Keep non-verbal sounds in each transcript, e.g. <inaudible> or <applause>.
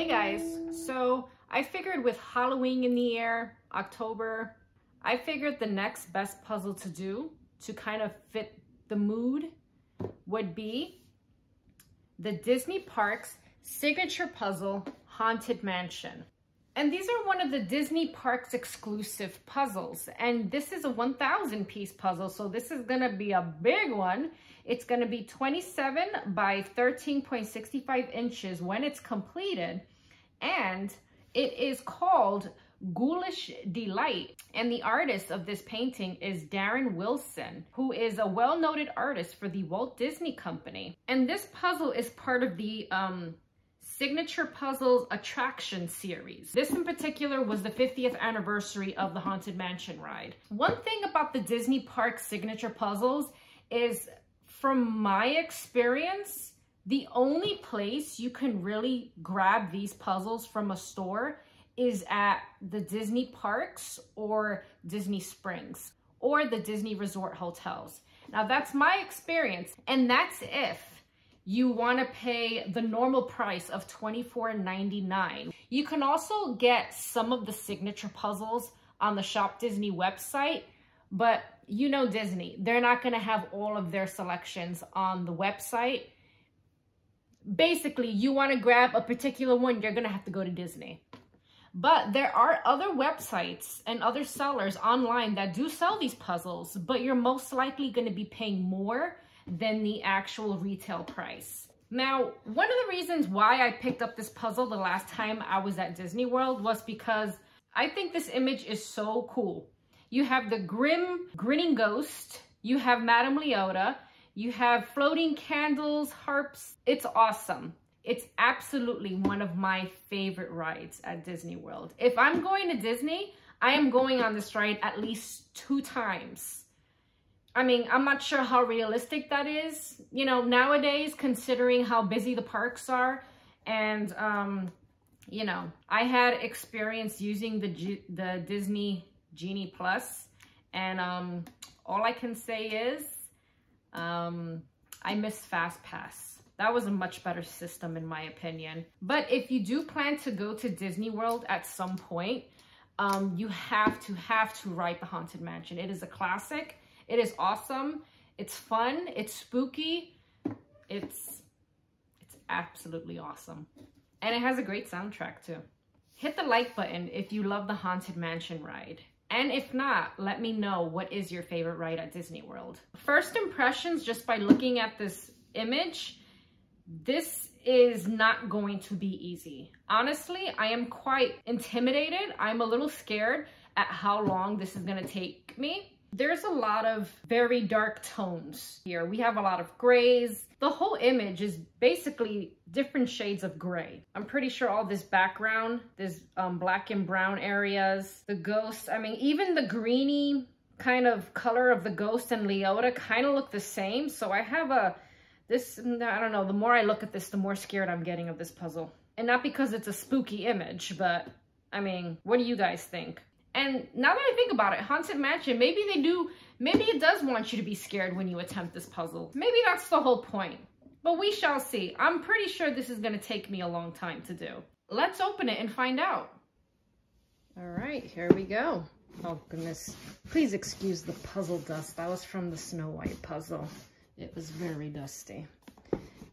Hey guys, so I figured with Halloween in the air, October, I figured the next best puzzle to do to kind of fit the mood would be the Disney Parks signature puzzle, Haunted Mansion. And these are one of the Disney Parks exclusive puzzles. And this is a 1000 piece puzzle. So this is gonna be a big one. It's gonna be 27 by 13.65 inches when it's completed. And it is called Ghoulish Delight. And the artist of this painting is Darren Wilson, who is a well-noted artist for the Walt Disney Company. And this puzzle is part of the um, Signature Puzzles Attraction Series. This in particular was the 50th anniversary of the Haunted Mansion ride. One thing about the Disney Park Signature Puzzles is, from my experience, the only place you can really grab these puzzles from a store is at the Disney parks or Disney Springs or the Disney Resort hotels. Now that's my experience and that's if you want to pay the normal price of $24.99. You can also get some of the signature puzzles on the Shop Disney website, but you know Disney, they're not going to have all of their selections on the website. Basically, you want to grab a particular one, you're going to have to go to Disney. But there are other websites and other sellers online that do sell these puzzles, but you're most likely going to be paying more than the actual retail price. Now, one of the reasons why I picked up this puzzle the last time I was at Disney World was because I think this image is so cool. You have the grim, grinning ghost. You have Madame Leota. You have floating candles, harps. It's awesome. It's absolutely one of my favorite rides at Disney World. If I'm going to Disney, I am going on this ride at least two times. I mean, I'm not sure how realistic that is. You know, nowadays, considering how busy the parks are, and, um, you know, I had experience using the, G the Disney Genie Plus, and um, all I can say is um, I miss Fast Pass. That was a much better system in my opinion. But if you do plan to go to Disney World at some point, um, you have to, have to ride the Haunted Mansion. It is a classic. It is awesome. It's fun. It's spooky. It's, it's absolutely awesome. And it has a great soundtrack too. Hit the like button if you love the Haunted Mansion ride. And if not, let me know what is your favorite ride at Disney World. First impressions, just by looking at this image, this is not going to be easy. Honestly, I am quite intimidated. I'm a little scared at how long this is gonna take me. There's a lot of very dark tones here. We have a lot of grays. The whole image is basically different shades of gray. I'm pretty sure all this background, this um, black and brown areas, the ghosts, I mean, even the greeny kind of color of the ghost and Leota kind of look the same. So I have a, this, I don't know, the more I look at this, the more scared I'm getting of this puzzle. And not because it's a spooky image, but I mean, what do you guys think? And now that I think about it, Haunted Mansion, maybe they do, maybe it does want you to be scared when you attempt this puzzle. Maybe that's the whole point. But we shall see. I'm pretty sure this is going to take me a long time to do. Let's open it and find out. All right, here we go. Oh, goodness. Please excuse the puzzle dust. That was from the Snow White puzzle. It was very dusty.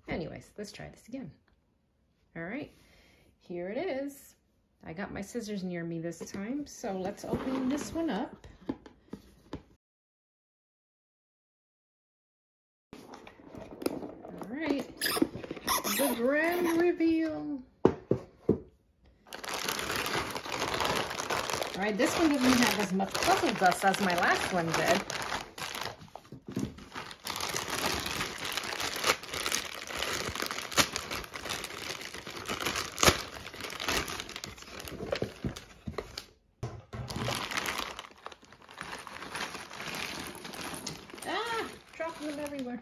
Anyways, let's try this again. All right, here it is. I got my scissors near me this time, so let's open this one up. All right, the grand reveal. All right, this one doesn't have as much puzzle dust as my last one did. them everywhere.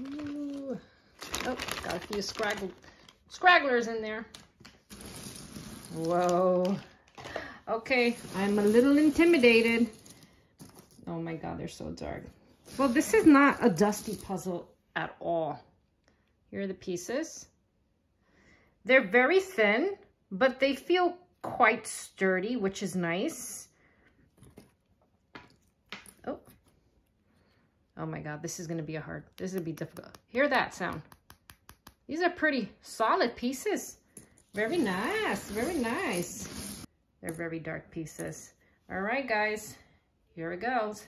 Ooh. Oh, got scraggle scragglers in there. Whoa. Okay, I'm a little intimidated. Oh my god, they're so dark. Well, this is not a dusty puzzle at all. Here are the pieces. They're very thin, but they feel quite sturdy, which is nice. Oh. Oh my God, this is gonna be a hard, this is gonna be difficult. Hear that sound. These are pretty solid pieces. Very nice, very nice. They're very dark pieces. All right, guys, here it goes.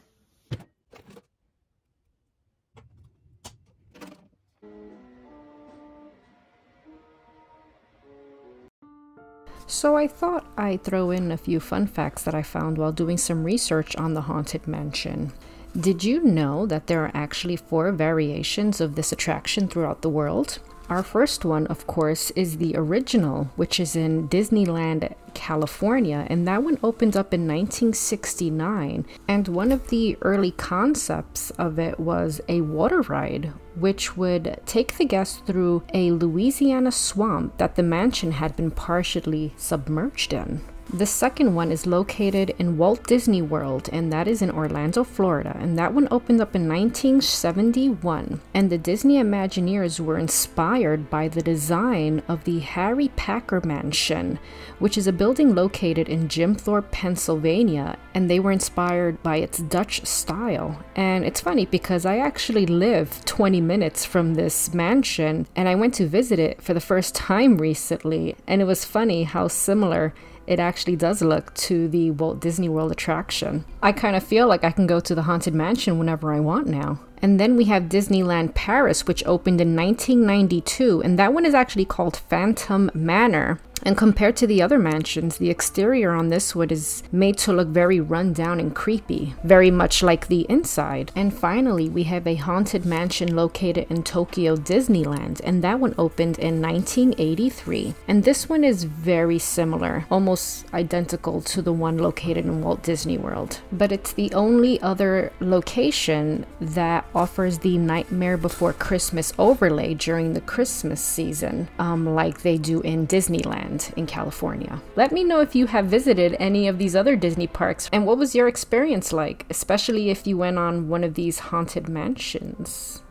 So I thought I'd throw in a few fun facts that I found while doing some research on the Haunted Mansion. Did you know that there are actually four variations of this attraction throughout the world? Our first one, of course, is the original, which is in Disneyland, California, and that one opened up in 1969. And one of the early concepts of it was a water ride, which would take the guests through a Louisiana swamp that the mansion had been partially submerged in. The second one is located in Walt Disney World, and that is in Orlando, Florida. And that one opened up in 1971. And the Disney Imagineers were inspired by the design of the Harry Packer Mansion, which is a building located in Jim Thorpe, Pennsylvania. And they were inspired by its Dutch style. And it's funny because I actually live 20 minutes from this mansion, and I went to visit it for the first time recently. And it was funny how similar it actually does look to the Walt Disney World attraction. I kind of feel like I can go to the Haunted Mansion whenever I want now. And then we have Disneyland Paris, which opened in 1992, and that one is actually called Phantom Manor. And compared to the other mansions, the exterior on this one is made to look very run down and creepy, very much like the inside. And finally, we have a haunted mansion located in Tokyo Disneyland, and that one opened in 1983. And this one is very similar, almost identical to the one located in Walt Disney World. But it's the only other location that offers the Nightmare Before Christmas overlay during the Christmas season, um, like they do in Disneyland in California. Let me know if you have visited any of these other Disney parks and what was your experience like, especially if you went on one of these haunted mansions.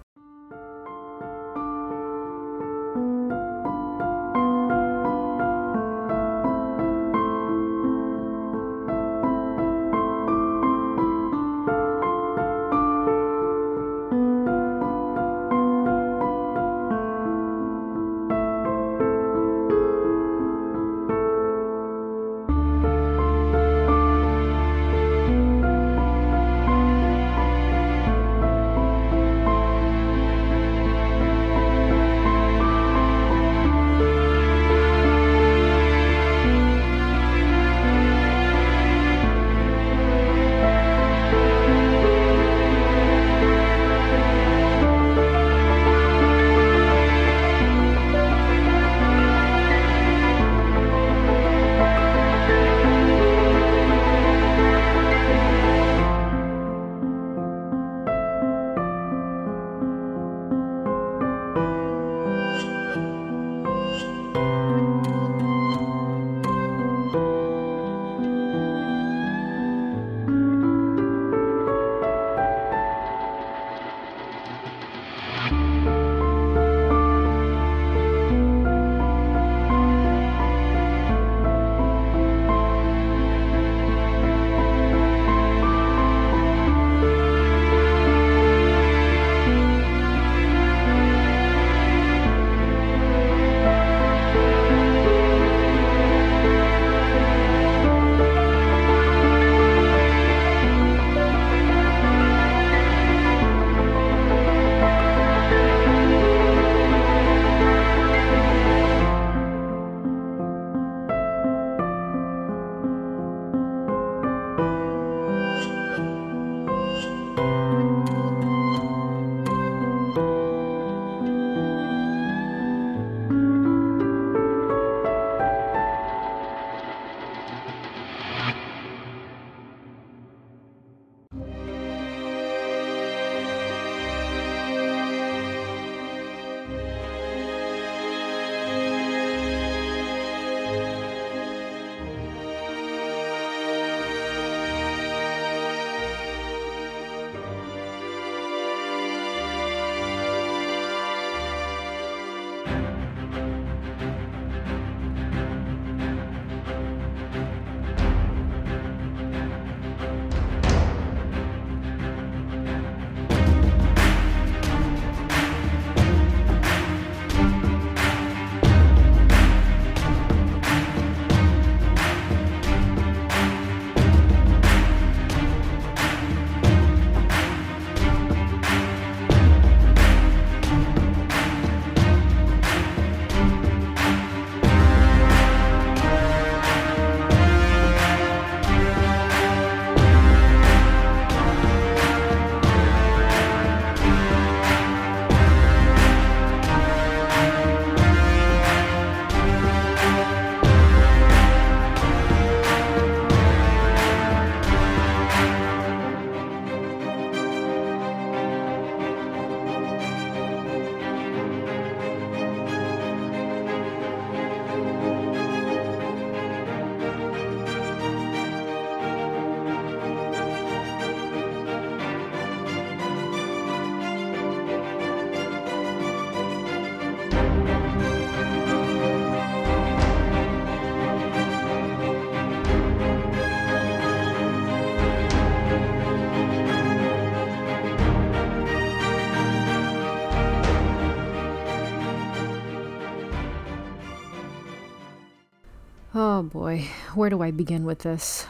Boy, where do I begin with this?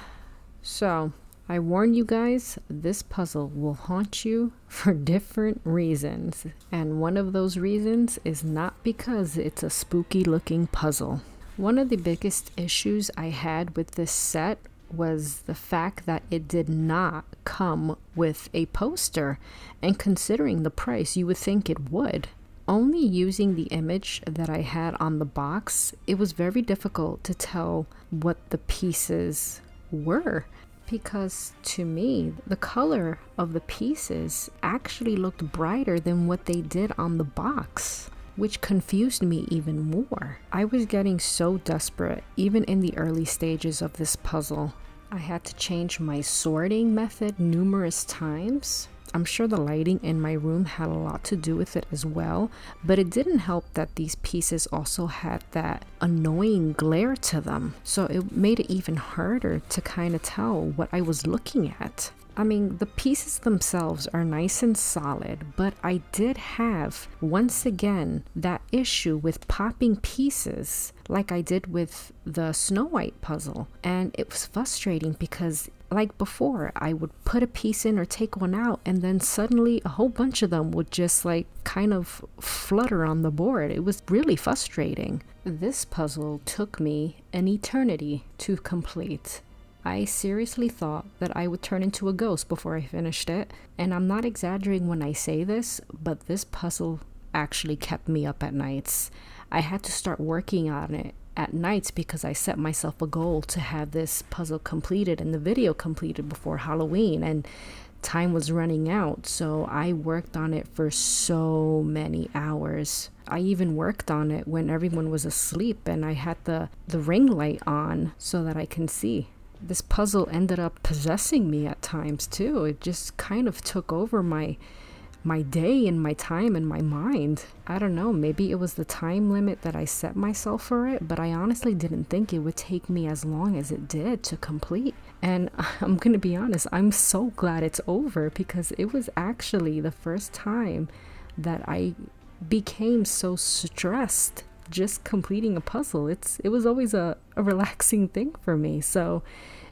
So, I warn you guys, this puzzle will haunt you for <laughs> different reasons. And one of those reasons is not because it's a spooky looking puzzle. One of the biggest issues I had with this set was the fact that it did not come with a poster. And considering the price, you would think it would. Only using the image that I had on the box, it was very difficult to tell what the pieces were because to me, the color of the pieces actually looked brighter than what they did on the box which confused me even more. I was getting so desperate, even in the early stages of this puzzle. I had to change my sorting method numerous times. I'm sure the lighting in my room had a lot to do with it as well, but it didn't help that these pieces also had that annoying glare to them. So it made it even harder to kind of tell what I was looking at. I mean, the pieces themselves are nice and solid, but I did have, once again, that issue with popping pieces like I did with the Snow White puzzle. And it was frustrating because, like before, I would put a piece in or take one out, and then suddenly a whole bunch of them would just like kind of flutter on the board. It was really frustrating. This puzzle took me an eternity to complete. I seriously thought that I would turn into a ghost before I finished it, and I'm not exaggerating when I say this, but this puzzle actually kept me up at nights. I had to start working on it at nights because I set myself a goal to have this puzzle completed and the video completed before Halloween, and time was running out, so I worked on it for so many hours. I even worked on it when everyone was asleep and I had the, the ring light on so that I can see this puzzle ended up possessing me at times too. It just kind of took over my my day and my time and my mind. I don't know, maybe it was the time limit that I set myself for it, but I honestly didn't think it would take me as long as it did to complete. And <laughs> I'm to be honest, I'm so glad it's over because it was actually the first time that I became so stressed just completing a puzzle. It's it was always a, a <laughs> relaxing thing for me. So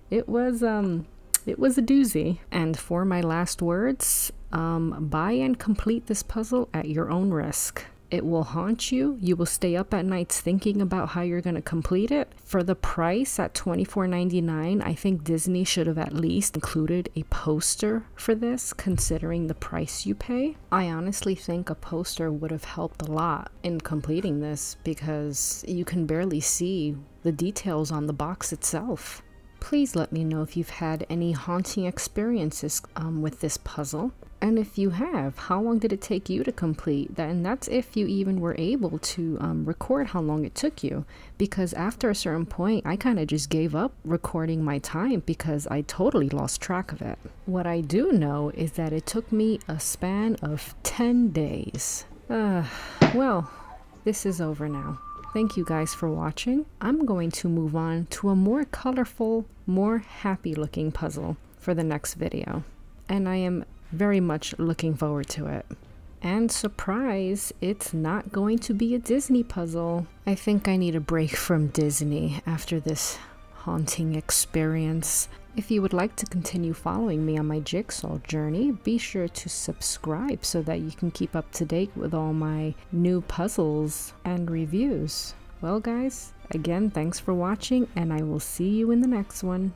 it was um it was a doozy. And for my last words, um, buy and complete this puzzle at your own risk. It will haunt you. You will stay up at nights thinking about how you're going to complete it. For the price at $24.99, I think Disney should have at least included a poster for this, considering the price you pay. I honestly think a poster would have helped a lot in completing this because you can barely see the details on the box itself. Please let me know if you've had any haunting experiences um, with this puzzle. And if you have, how long did it take you to complete? And that's if you even were able to um, record how long it took you. Because after a certain point, I kind of just gave up recording my time because I totally lost track of it. What I do know is that it took me a span of 10 days. Uh, <sighs> well, this is over now. Thank you guys for watching. I'm going to move on to a more colorful, more happy looking puzzle for the next video. And I am very much looking forward to it. And surprise, it's not going to be a Disney puzzle. I think I need a break from Disney after this haunting experience. If you would like to continue following me on my jigsaw journey, be sure to subscribe so that you can keep up to date with all my new puzzles and reviews. Well, guys, again, thanks for watching, and I will see you in the next one.